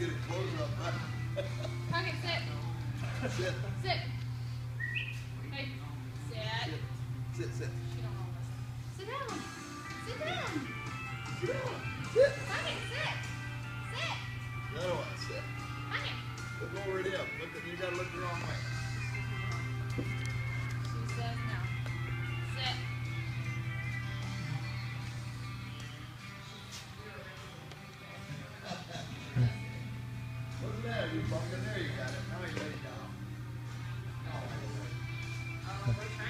you get a closer up, right? okay, sit. Sit. Sit. Hey. Sit. Sit, sit. Sit down. Sit down. Sit down. Sit. Okay, sit. Sit. The other one, sit. Okay. Look over it up. Look, you gotta look the wrong way. You there, you got it. Now you lay down. Oh, we're trying